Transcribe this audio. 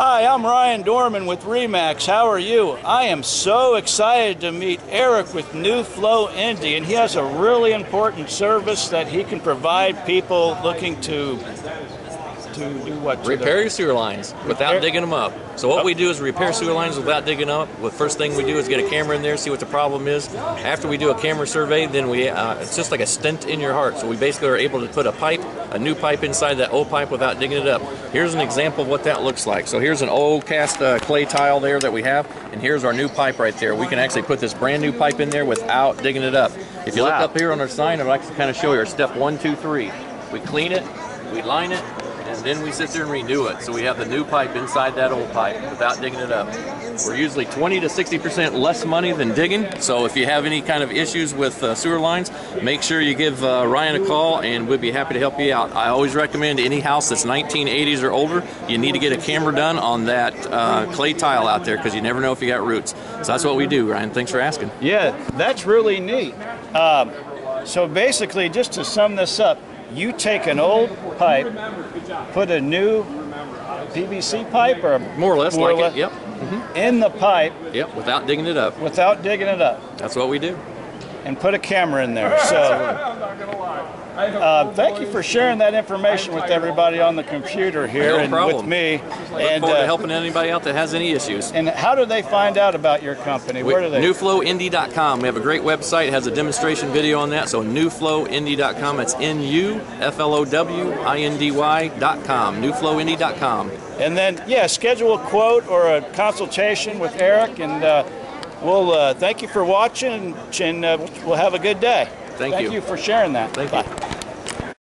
Hi, I'm Ryan Dorman with Remax. How are you? I am so excited to meet Eric with Nu Flow Indy, and he has a really important service that he can provide people looking to to do what? To Repair your sewer lines without Repair- digging them up. So what we do is repair sewer lines without digging up. The first thing we do is get a camera in there, see what the problem is. After we do a camera survey, then we uh, it's just like a stent in your heart. So we basically are able to put a pipe, a new pipe inside that old pipe without digging it up. Here's an example of what that looks like. So here's an old cast uh, clay tile there that we have, and here's our new pipe right there. We can actually put this brand new pipe in there without digging it up. If you Wow. look up here on our sign, I'd like to kind of show you our step one, two, three. We clean it, we line it, and then we sit there and renew it. So we have the new pipe inside that old pipe without digging it up. We're usually 20 to 60% less money than digging. So if you have any kind of issues with uh, sewer lines, make sure you give uh, Ryan a call and we'd be happy to help you out. I always recommend any house that's 1980s or older, you need to get a camera done on that uh, clay tile out there because you never know if you got roots. So that's what we do, Ryan. Thanks for asking. Yeah, that's really neat. Um, so basically, just to sum this up, you take an old pipe, put a new PVC pipe or More or less More like less. it. Yep. Mm-hmm. in the pipe Yep. Without digging it up. without digging it up, That's what we do. and put a camera in there. So, uh, thank you for sharing that information with everybody on the computer here No and problem. with me. Look and forward uh, to helping anybody out that has any issues. And how do they find out about your company? Where do they? Nuflowindy.com. We have a great website. It has a demonstration video on that. So nuflowindy.com. That's N U F L O W I N D Y.com. Nuflowindy.com. And then, yeah, schedule a quote or a consultation with Eric, and uh, we'll uh, thank you for watching, and uh, we'll have a good day. Thank you. you for sharing that. Thank Bye. you.